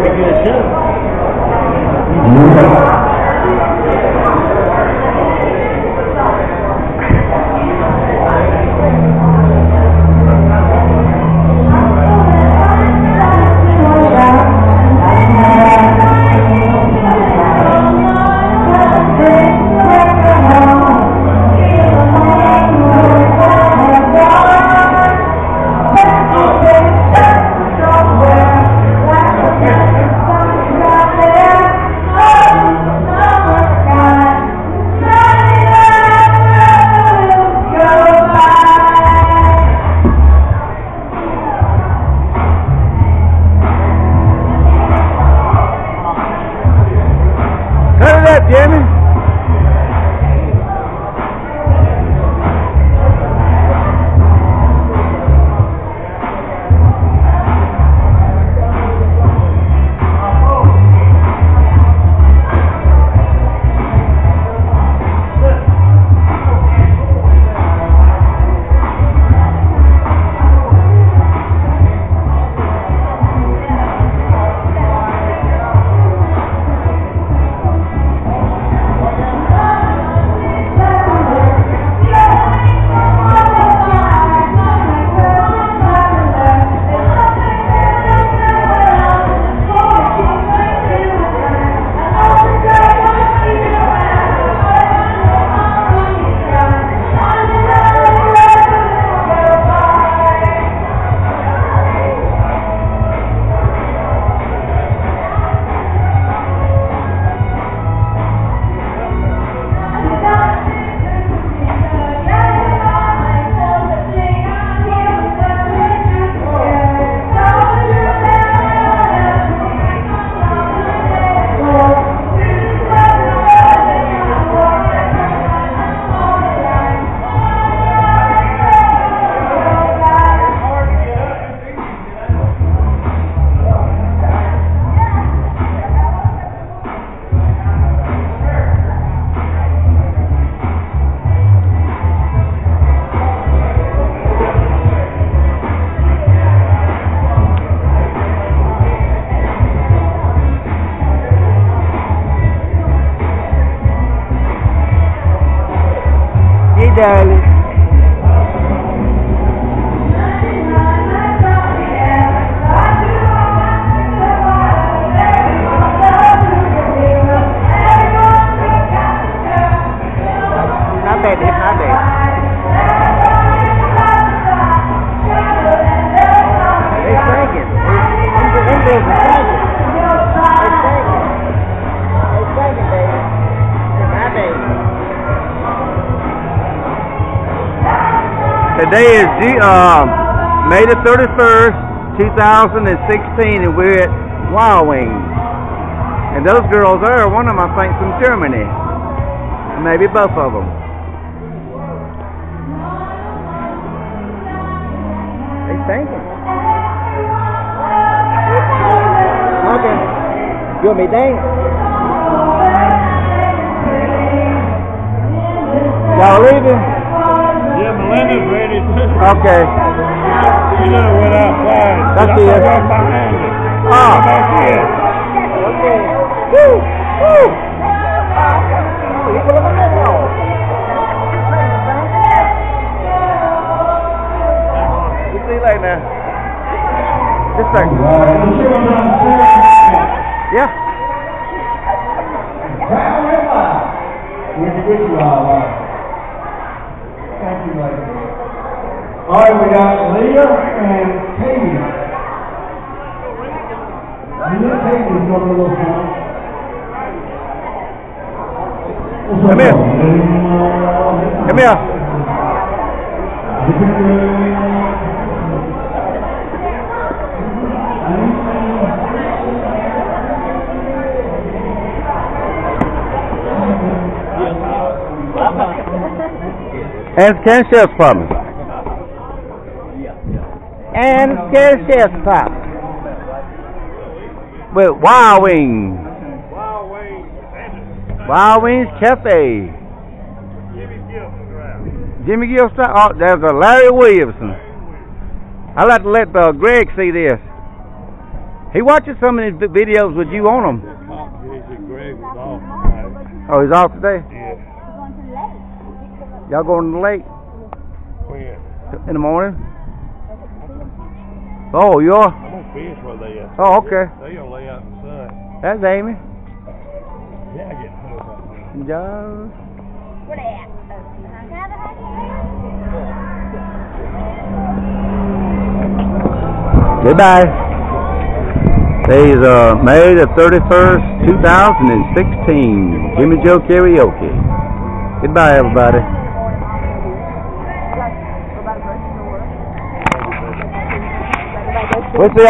pretty good too. Cut Not bad. They singing. Are singing. They singing. They singing, baby. It's my. Today is G- uh, May the 31st, 2016, and we're at Wild Wings. And those girls are, one of them I think from Germany. Maybe both of them. Thinking. Okay. You want me to dance? Y'all leaving? Yeah, Melinda's ready too. Okay. She done went outside. That's I'm it. right behind you. Ah. Back here. Okay. Woo! Woo! You put them in there. We'll see you later now. Just a second. Yeah. Where'd get you all at? Thank you, lady. All right, we got Leah and Katie. Leah and Katie is going to look for. Come here. Come here. And can chef's for me. And can chef's pop. With Wild Wings. Wild Wings. Wild Wings Cafe. Jimmy Gilson's around. Jimmy Gilson. Oh, there's a Larry Williamson. I'd like to let uh, Greg see this. He watches some of his vi- videos with you on them. The cop, he said Greg was off tonight. Oh, he's off today. Yeah. Y'all going to the lake When? in the morning? Oh, you are? I'm gonna fish where they at. Oh, okay. They gonna lay out in the sun. That's Amy. Yeah, I get hooked up there. Joe. Where they at? Can I have Goodbye. Today's uh, May the 31st, 2016. Jimmy Joe Karaoke. Goodbye, everybody. We'll see.